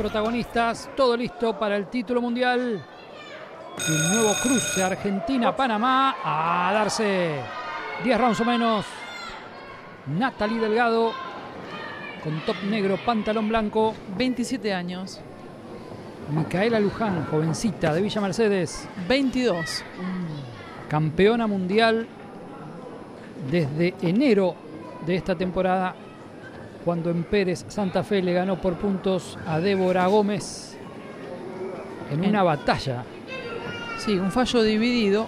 protagonistas, todo listo para el título mundial. Un nuevo cruce Argentina-Panamá a darse 10 rounds o menos. Natalie Delgado con top negro, pantalón blanco. 27 años. Micaela Luján, jovencita de Villa Mercedes. 22. Campeona mundial desde enero de esta temporada, cuando en Pérez Santa Fe le ganó por puntos a Débora Gómez en una batalla. Sí, un fallo dividido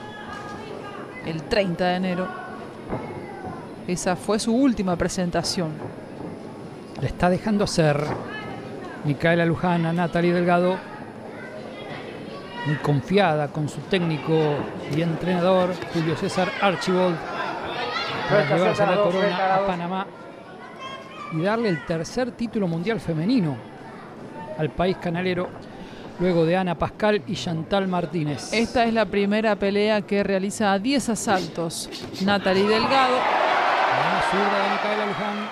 el 30 de enero. Esa fue su última presentación. Le está dejando hacer Micaela Luján a Natalie Delgado. Muy confiada con su técnico y entrenador Julio César Archibald para llevarse la corona a Panamá y darle el tercer título mundial femenino al país canalero luego de Ana Pascal y Chantal Martínez. Esta es la primera pelea que realiza a 10 asaltos Natalie Delgado. La zurda de Micaela Luján.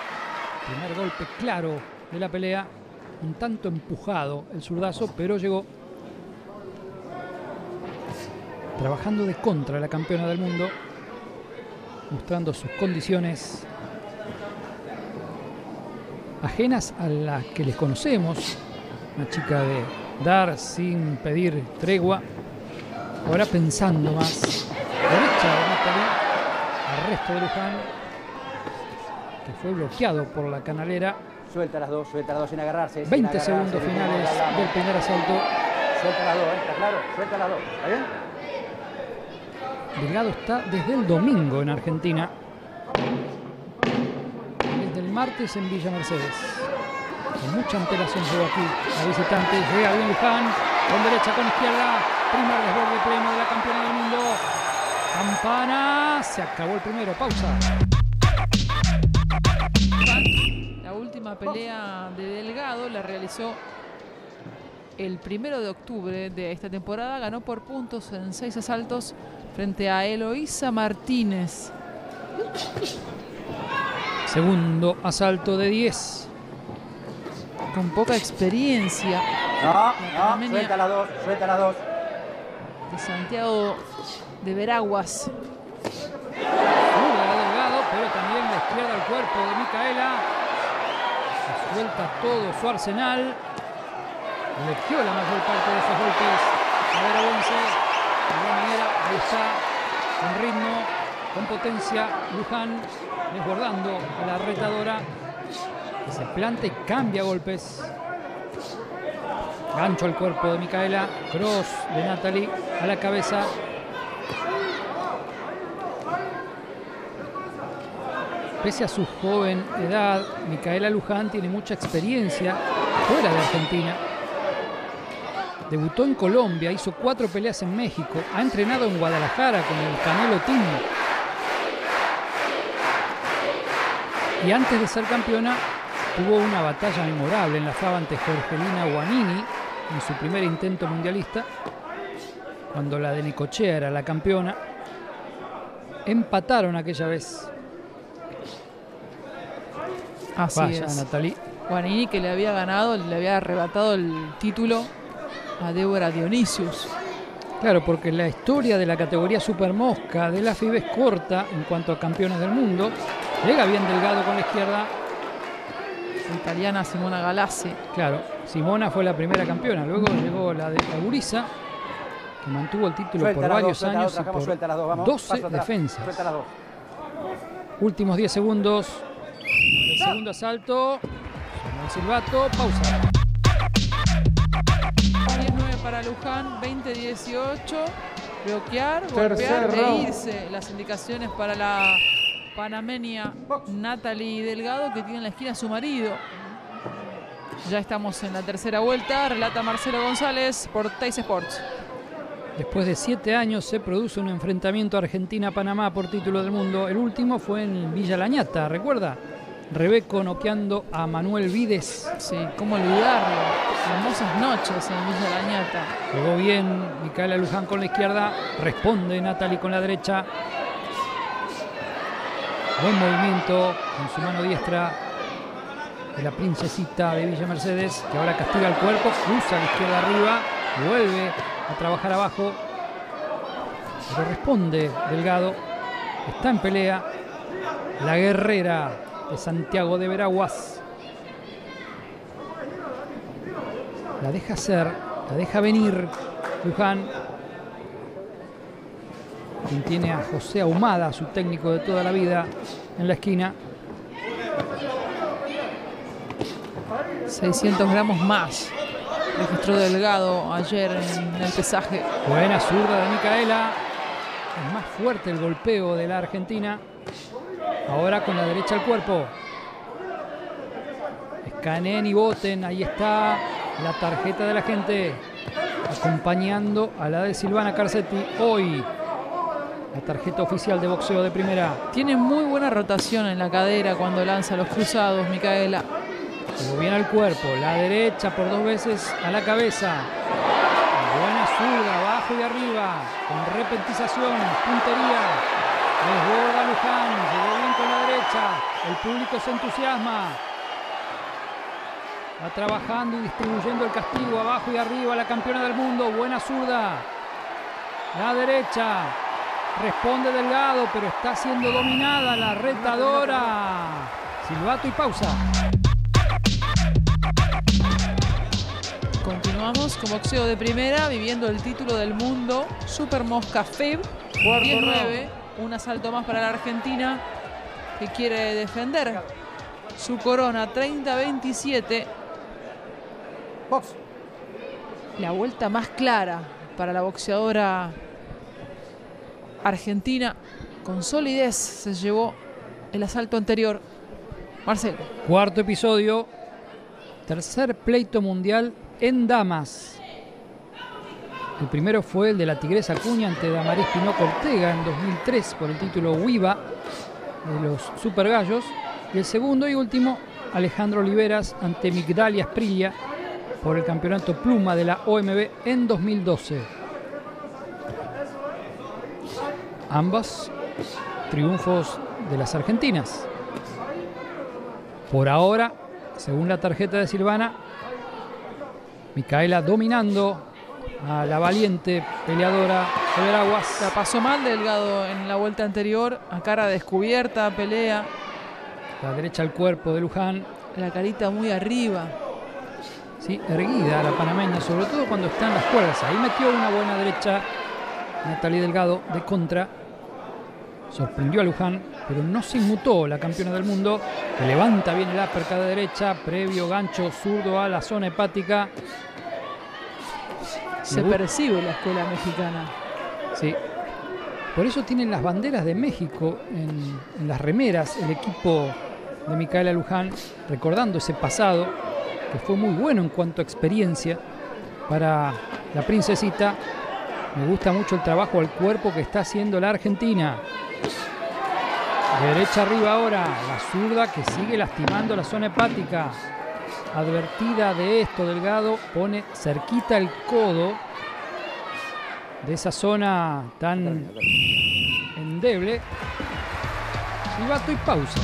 Primer golpe claro de la pelea. Un tanto empujado el zurdazo, pero llegó trabajando de contra la campeona del mundo, mostrando sus condiciones ajenas a las que les conocemos. Una chica de dar sin pedir tregua. Ahora pensando más. Derecha de Natalie. Arresto de Luján. Que fue bloqueado por la canalera. Suelta las dos, suelta las dos sin agarrarse. 20 sin agarrarse, segundos finales del primer asalto. Suelta las dos. ¿está claro? Suelta las dos, ¿está bien? Delgado está desde el domingo en Argentina. Martes en Villa Mercedes. Mucha antelación llegó aquí a visitante. Llega bien Luján. Con derecha, con izquierda. Primer desborde pleno de la campeona del mundo. Campana. Se acabó el primero. Pausa. La última pelea de Delgado la realizó el primero de octubre de esta temporada. Ganó por puntos en seis asaltos frente a Eloísa Martínez. Segundo asalto de 10. Con poca experiencia No, no, suelta las dos, suelta las dos. de Santiago de Veraguas. De Delgado, pero también la izquierda al cuerpo de Micaela. Se suelta todo su arsenal. Le dio la mayor parte de esos golpes a Vera Bonce. De alguna manera, ahí está, con ritmo, con potencia, Luján desbordando a la retadora. Se planta y cambia golpes. Gancho al cuerpo de Micaela. Cross de Natalie a la cabeza. Pese a su joven edad, Micaela Luján tiene mucha experiencia fuera de Argentina. Debutó en Colombia, hizo cuatro peleas en México, ha entrenado en Guadalajara con el Canelo Team. Y antes de ser campeona, tuvo una batalla memorable en la FAB ante Jorgelina Guanini en su primer intento mundialista, cuando la de Necochea era la campeona. Empataron aquella vez. Así Vaya, es. Natalie. Guarini que le había ganado, le había arrebatado el título a Débora Dionisius. Claro, porque la historia de la categoría Super Mosca de la FIB es corta en cuanto a campeones del mundo. Llega bien delgado con la izquierda. Italiana Simona Galassi. Claro, Simona fue la primera campeona. Luego llegó la de Aguriza, que mantuvo el título Suelta por varios dos, años dos, y por suelta las dos, vamos. 12 paso atrás, defensas. Suelta las dos. Últimos 10 segundos. El segundo asalto. El silbato. Pausa. 19 para Luján, 20-18. Bloquear, Tercer golpear e irse. Las indicaciones para la panameña Natalie Delgado que tiene en la esquina a su marido. Ya estamos en la tercera vuelta. Relata Marcelo González por Teis Sports. Después de siete años se produce un enfrentamiento Argentina-Panamá por título del mundo. El último fue en Villa Lañata, ¿recuerda? Rebeco noqueando a Manuel Vides. Sí, cómo olvidarlo. Hermosas noches en Villa Lañata. Llegó bien Micaela Luján con la izquierda. Responde Natalie con la derecha. Buen movimiento con su mano diestra. de la princesita de Villa Mercedes, que ahora castiga el cuerpo, cruza la izquierda arriba, vuelve a trabajar abajo, pero responde Delgado, está en pelea, la guerrera de Santiago de Veraguas. La deja hacer, la deja venir Luján, quien tiene a José Ahumada, su técnico de toda la vida, en la esquina. 600 gramos más. Registró Delgado ayer en el pesaje. Buena zurda de Micaela. Más fuerte el golpeo de la Argentina. Ahora con la derecha al cuerpo. Escaneen y voten. Ahí está la tarjeta de la gente. Acompañando a la de Silvana Carcetti. Hoy la tarjeta oficial de boxeo de primera. Tiene muy buena rotación en la cadera cuando lanza los cruzados, Micaela. Llegó bien al cuerpo, la derecha por dos veces a la cabeza. Buena zurda, abajo y arriba, con repentización, puntería. Desborda Luján, llegó bien con la derecha. El público se entusiasma. Va trabajando y distribuyendo el castigo abajo y arriba la campeona del mundo. Buena zurda. La derecha. Responde Delgado, pero está siendo dominada la retadora. Silbato y pausa. Continuamos con boxeo de primera, viviendo el título del mundo. Super Mosca FEB 19. Un asalto más para la Argentina que quiere defender su corona 30-27. Box. La vuelta más clara para la boxeadora argentina. Con solidez se llevó el asalto anterior. Marcelo. Cuarto episodio. Tercer pleito mundial en damas. El primero fue el de la Tigresa Cuña ante Damaris Pinoco Ortega en 2003 por el título WIVA de los Super Gallos. Y el segundo y último, Alejandro Oliveras ante Migdalia Sprilla por el campeonato Pluma de la OMB en 2012. Ambas triunfos de las argentinas. Por ahora, según la tarjeta de Silvana, Micaela dominando a la valiente peleadora de Veraguas. La pasó mal Delgado en la vuelta anterior, a cara descubierta, pelea. La derecha al cuerpo de Luján. La carita muy arriba. Sí, erguida la panameña, sobre todo cuando está en las cuerdas. Ahí metió una buena derecha Natalie Delgado de contra. Sorprendió a Luján, pero no se inmutó la campeona del mundo, que levanta bien el uppercut de derecha, previo gancho zurdo a la zona hepática. Se percibe la escuela mexicana. Sí. Por eso tienen las banderas de México en, en las remeras el equipo de Micaela Luján, recordando ese pasado que fue muy bueno en cuanto a experiencia para la princesita. Me gusta mucho el trabajo al cuerpo que está haciendo la Argentina. Derecha arriba ahora, la zurda que sigue lastimando la zona hepática. Advertida de esto, Delgado pone cerquita el codo de esa zona tan endeble. Silbato y pausa.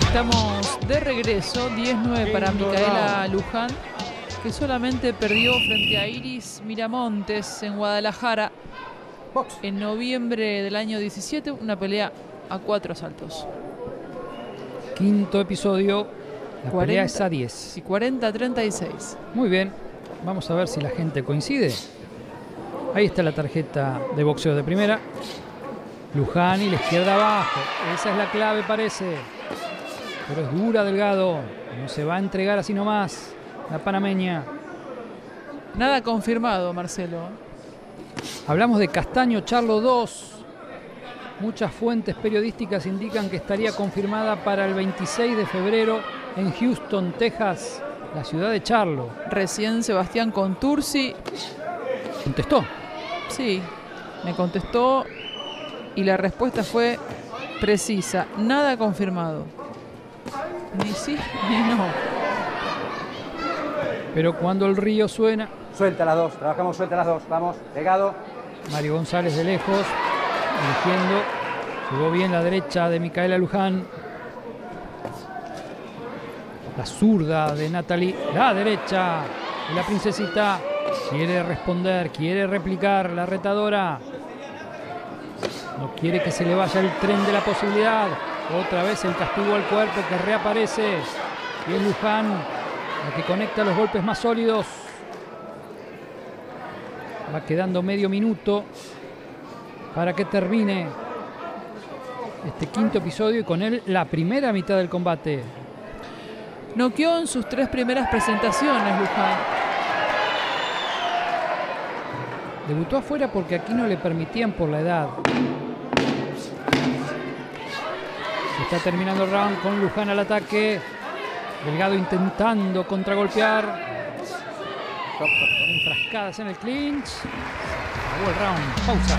Estamos de regreso, 10-9 para Micaela Luján, que solamente perdió frente a Iris Miramontes en Guadalajara Box. en noviembre del año 17, una pelea a cuatro asaltos. Quinto episodio. La 40. pelea es a 10. Y 40-36. Muy bien. Vamos a ver si la gente coincide. Ahí está la tarjeta de boxeo de primera. Luján y la izquierda abajo. Esa es la clave, parece. Pero es dura, Delgado. No se va a entregar así nomás. La panameña. Nada confirmado, Marcelo. Hablamos de Castaño Charlo 2. Muchas fuentes periodísticas indican que estaría confirmada para el 26 de febrero en Houston, Texas, la ciudad de Charlo. Recién Sebastián Contursi, Contestó. sí, me contestó y la respuesta fue precisa, nada confirmado. Ni sí ni no. Pero cuando el río suena, Suelta las dos. Trabajamos suelta las dos. Vamos. Pegado. Mario González de lejos, dirigiendo. Llegó bien la derecha de Micaela Luján. La zurda de Natalie. La derecha de la princesita. Quiere responder, quiere replicar la retadora. No quiere que se le vaya el tren de la posibilidad. Otra vez el castigo al cuerpo que reaparece. Y es Luján la que conecta los golpes más sólidos. Va quedando medio minuto para que termine este quinto episodio y con él la primera mitad del combate. Noqueó en sus tres primeras presentaciones, Luján. Debutó afuera porque aquí no le permitían por la edad. Se está terminando el round con Luján al ataque. Delgado intentando contragolpear. Enfrascadas en el clinch. Acabó el round. Pausa.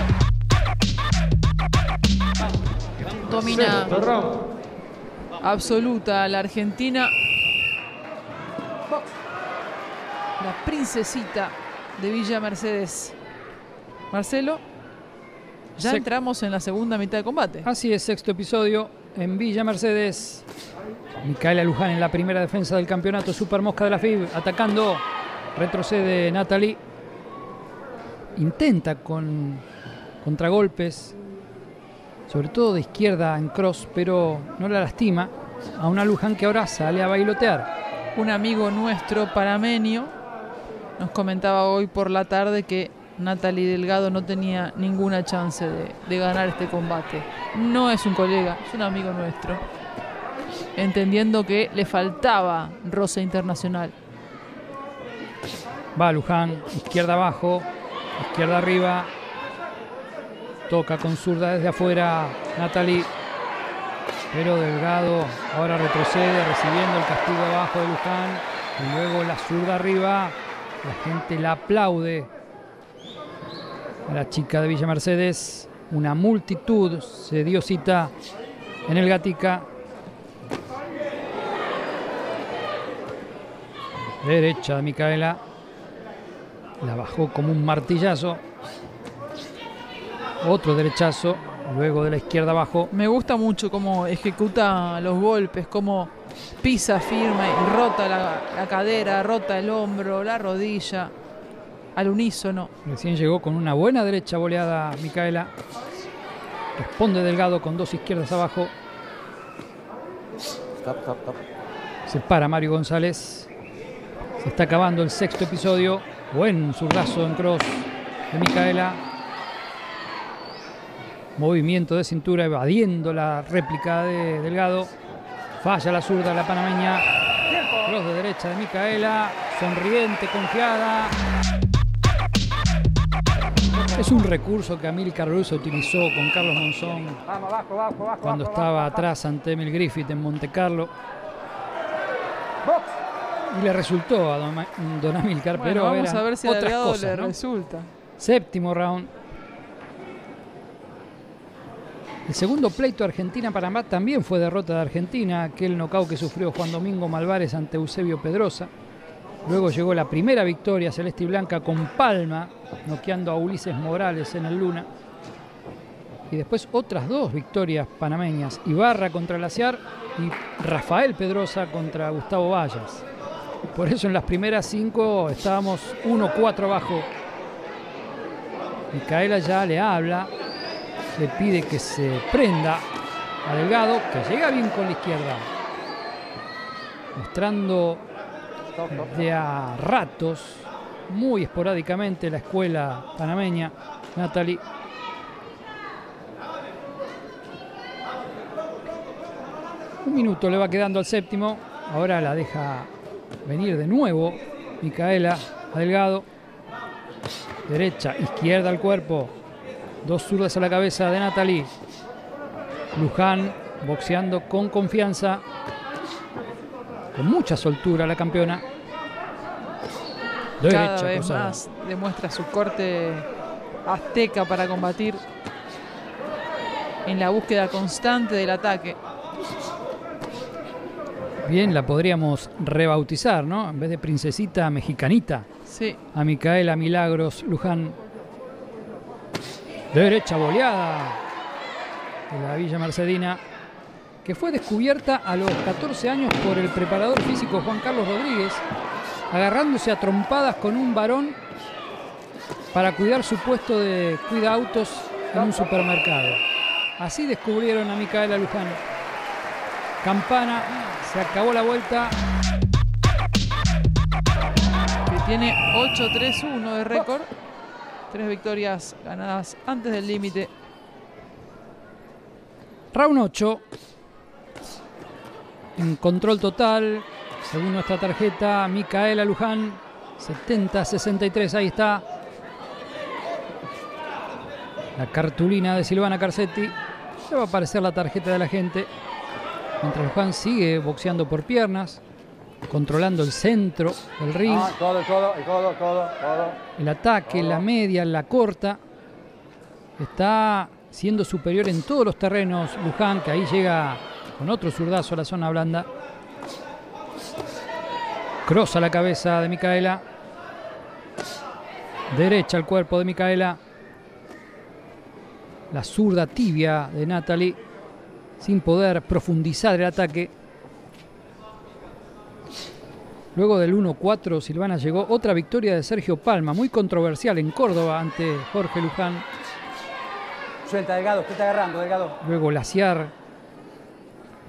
Domina absoluta la Argentina. La princesita de Villa Mercedes. Marcelo, ya entramos en la segunda mitad de combate. Así es, sexto episodio en Villa Mercedes. Micaela Luján en la primera defensa del campeonato Super Mosca de la FIB, atacando. Retrocede Natalie. Intenta con contragolpes, sobre todo de izquierda en cross, pero no la lastima. A una Luján que ahora sale a bailotear. Un amigo nuestro, panameño, nos comentaba hoy por la tarde que Natalie Delgado no tenía ninguna chance de ganar este combate. No es un colega, es un amigo nuestro. Entendiendo que le faltaba roce internacional. Va Luján, izquierda abajo, izquierda arriba. Toca con zurda desde afuera Natalie. Pero Delgado ahora retrocede recibiendo el castigo abajo de Luján. Y luego la zurda arriba. La gente la aplaude. A la chica de Villa Mercedes. Una multitud se dio cita en el Gatica. Derecha de Micaela. La bajó como un martillazo. Otro derechazo. Luego de la izquierda abajo. Me gusta mucho cómo ejecuta los golpes, cómo pisa firme y rota la, la cadera, rota el hombro, la rodilla, al unísono. Recién llegó con una buena derecha boleada Micaela. Responde Delgado con dos izquierdas abajo. Stop, stop, stop. Se para Mario González. Se está acabando el sexto episodio. Buen zurdazo en cross de Micaela. Movimiento de cintura evadiendo la réplica de Delgado. Falla la zurda de la panameña. Cross de derecha de Micaela. Sonriente, confiada. Es un recurso que Amílcar Russo utilizó con Carlos Monzón cuando estaba atrás ante Emil Griffith en Monte Carlo. abajo. Box. Y le resultó a Don, don Amílcar, Bueno, pero vamos a ver si a otras Delgado cosas, le ¿no? resulta. Séptimo round. El segundo pleito Argentina-Panamá también fue derrota de Argentina, aquel knockout que sufrió Juan Domingo Malvares ante Eusebio Pedrosa. Luego llegó la primera victoria celeste y blanca con Palma, noqueando a Ulises Morales en el Luna. Y después otras dos victorias panameñas, Ibarra contra Laciar y Rafael Pedrosa contra Gustavo Vallas. Por eso en las primeras cinco estábamos 1-4 abajo. Micaela ya le habla, le pide que se prenda a Delgado, que llega bien con la izquierda, mostrando de a ratos, muy esporádicamente, la escuela panameña, Natalie. Un minuto le va quedando al séptimo, ahora la deja venir de nuevo Micaela Delgado. Derecha, izquierda al cuerpo, dos zurdas a la cabeza de Natalie. Luján boxeando con confianza, con mucha soltura la campeona. Derecha Cada vez más demuestra su corte azteca para combatir en la búsqueda constante del ataque. Bien, la podríamos rebautizar, ¿no? En vez de princesita mexicanita, Sí, a Micaela Milagros Luján. Derecha boleada de la Villa Mercedina. que fue descubierta a los 14 años por el preparador físico Juan Carlos Rodríguez, agarrándose a trompadas con un varón para cuidar su puesto de cuida autos en un supermercado. Así descubrieron a Micaela Luján. Campana, se acabó la vuelta. que tiene 8-3-1 de récord. Tres victorias ganadas antes del límite. Round 8. En control total, según nuestra tarjeta, Micaela Luján, 70-63, ahí está. La cartulina de Silvana Carcetti. Ya va a aparecer la tarjeta de la gente. Mientras Luján sigue boxeando por piernas, controlando el centro del ring, Ah, el ataque, la media, la corta. Está siendo superior en todos los terrenos Luján, que ahí llega con otro zurdazo a la zona blanda. Cross a la cabeza de Micaela. Derecha al cuerpo de Micaela. La zurda tibia de Natalie. Sin poder profundizar el ataque. Luego del 1-4, Silvana llegó otra victoria de Sergio Palma, muy controversial en Córdoba ante Jorge Luján. Suelta, Delgado, usted está agarrando, Delgado. Luego Laciar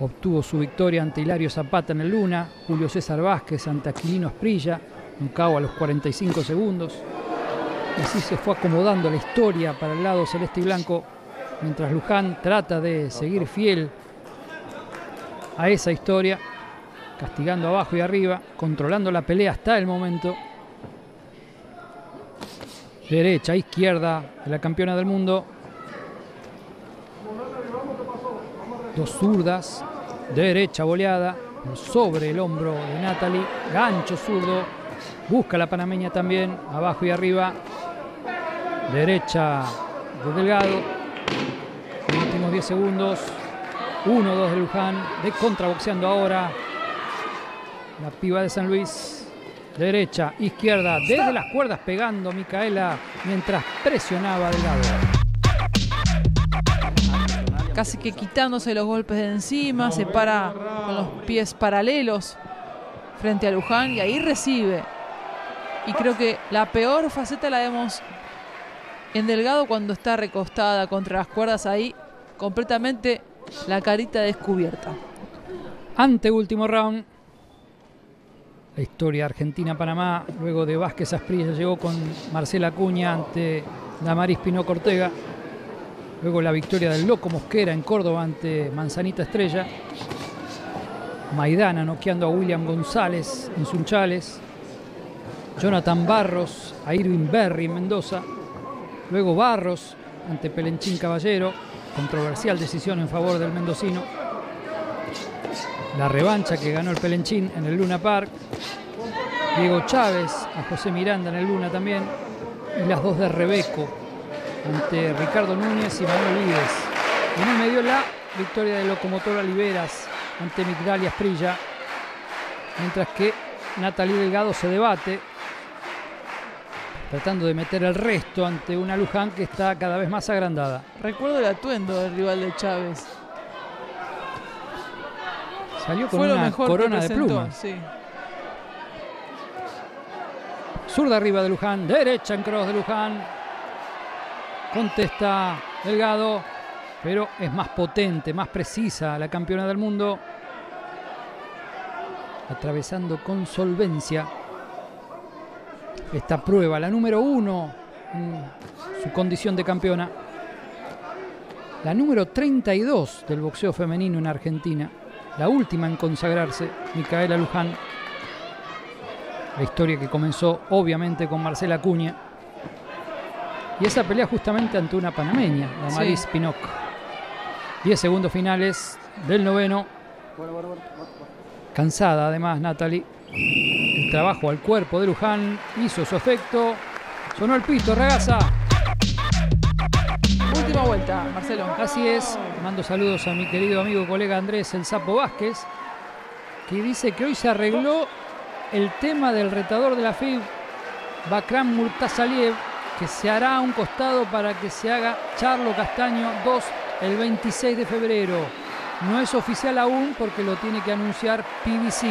obtuvo su victoria ante Hilario Zapata en el Luna, Julio César Vázquez ante Aquilino Esprilla, un cabo a los 45 segundos. Y así se fue acomodando la historia para el lado celeste y blanco, mientras Luján trata de seguir fiel a esa historia, castigando abajo y arriba, controlando la pelea hasta el momento. Derecha, izquierda de la campeona del mundo, dos zurdas, derecha boleada, sobre el hombro de Natalie, gancho zurdo, busca la panameña también, abajo y arriba, derecha de Delgado, 10 segundos, 1-2 de Luján, de contraboxeando ahora, la piba de San Luis, derecha, izquierda, desde las cuerdas pegando Micaela mientras presionaba Delgado. Casi que quitándose los golpes de encima. Se para con los pies paralelos frente a Luján y ahí recibe. Y creo que la peor faceta la vemos en Delgado cuando está recostada contra las cuerdas ahí, completamente la carita descubierta. Ante último round. La historia Argentina-Panamá, luego de Vázquez Asprilla, llegó con Marcela Acuña ante Damaris Pino Cortega. Luego la victoria del Loco Mosquera en Córdoba ante Manzanita Estrella. Maidana noqueando a William González en Sunchales. Jonathan Barros a Irving Berry en Mendoza. Luego Barros ante Pelenchín Caballero. Controversial decisión en favor del mendocino. La revancha que ganó el Pelenchín en el Luna Park. Diego Chávez a José Miranda en el Luna también. Y las dos de Rebeco ante Ricardo Núñez y Manuel Vives. En el medio la victoria de Locomotora Liberas ante Migdalia Esprilla. Mientras que Natalie Delgado se debate tratando de meter el resto ante una Luján que está cada vez más agrandada. Recuerdo el atuendo del rival de Chávez. Salió con Fue una corona de plumas. Sí. Zurda arriba de Luján, derecha en cross de Luján. Contesta Delgado, pero es más potente, más precisa la campeona del mundo. Atravesando con solvencia esta prueba, la número uno en su condición de campeona. La número 32 del boxeo femenino en Argentina. La última en consagrarse, Micaela Luján. La historia que comenzó obviamente con Marcela Acuña. Y esa pelea justamente ante una panameña, la Sí. Maris Pinoc. 10 segundos finales del noveno. Cansada además Natalie. Trabajo al cuerpo de Luján hizo su efecto. Sonó el pito, ragaza. Última vuelta, Marcelo. Así es. Mando saludos a mi querido amigo colega Andrés El Sapo Vázquez, que dice que hoy se arregló el tema del retador de la FIB, Bakram Murtazaliev, que se hará a un costado para que se haga Charlo Castaño 2 el 26 de febrero. No es oficial aún porque lo tiene que anunciar PBC,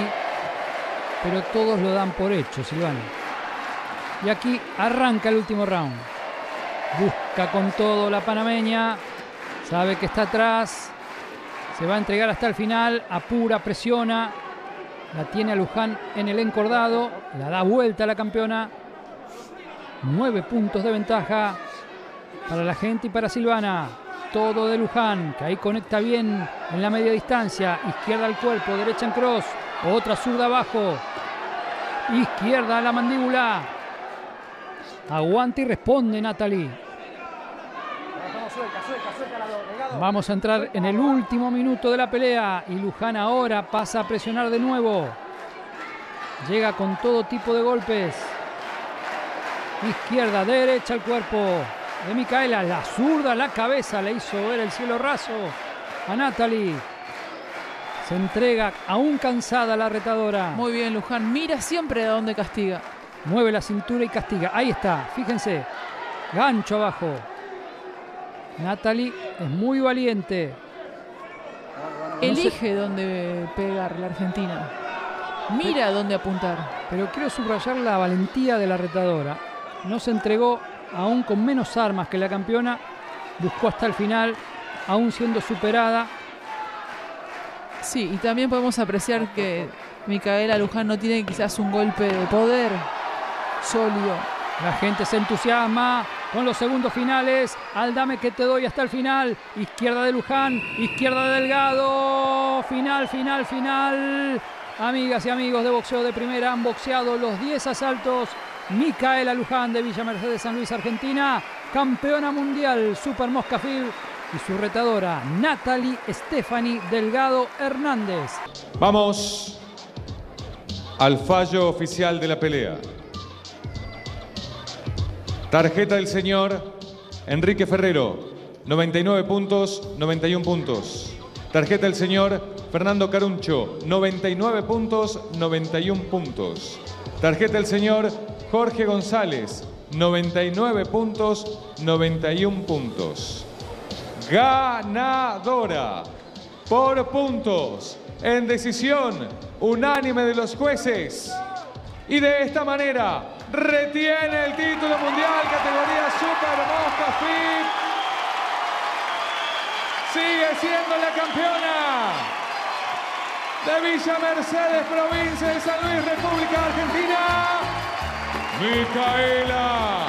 pero todos lo dan por hecho, Silvana. Y aquí arranca el último round. Busca con todo la panameña, sabe que está atrás, se va a entregar hasta el final, apura, presiona, la tiene a Luján en el encordado, la da vuelta a la campeona. Nueve puntos de ventaja para la gente y para Silvana. Todo de Luján, que ahí conecta bien en la media distancia. Izquierda al cuerpo, derecha en cross. Otra zurda abajo. Izquierda a la mandíbula. Aguanta y responde Natalie. Vamos a entrar en el último minuto de la pelea y Luján ahora pasa a presionar de nuevo. Llega con todo tipo de golpes. Izquierda, derecha al cuerpo de Micaela. La zurda, la cabeza le hizo ver el cielo raso a Natalie. Se entrega aún cansada la retadora. Muy bien, Luján. Mira siempre de dónde castiga. Mueve la cintura y castiga. Ahí está, fíjense. Gancho abajo. Natalie es muy valiente. Elige dónde pegar la Argentina. Mira dónde apuntar. Pero quiero subrayar la valentía de la retadora. No se entregó aún con menos armas que la campeona. Buscó hasta el final, aún siendo superada. Sí, y también podemos apreciar que Micaela Luján no tiene quizás un golpe de poder sólido. La gente se entusiasma con los segundos finales. Al dame que te doy hasta el final. Izquierda de Luján, izquierda de Delgado. Final, final, final. Amigas y amigos de boxeo de primera han boxeado los 10 asaltos. Micaela Luján de Villa Mercedes San Luis, Argentina. Campeona mundial Super Moscafil. Y su retadora Natalie Stephanie Delgado Hernández. Vamos al fallo oficial de la pelea. Tarjeta del señor Enrique Ferrero, 99 puntos, 91 puntos. Tarjeta del señor Fernando Caruncho, 99 puntos, 91 puntos. Tarjeta del señor Jorge González, 99 puntos, 91 puntos. Ganadora por puntos en decisión unánime de los jueces. Y de esta manera retiene el título mundial categoría Super Mosca Fit. Sigue siendo la campeona de Villa Mercedes, provincia de San Luis, República Argentina, Micaela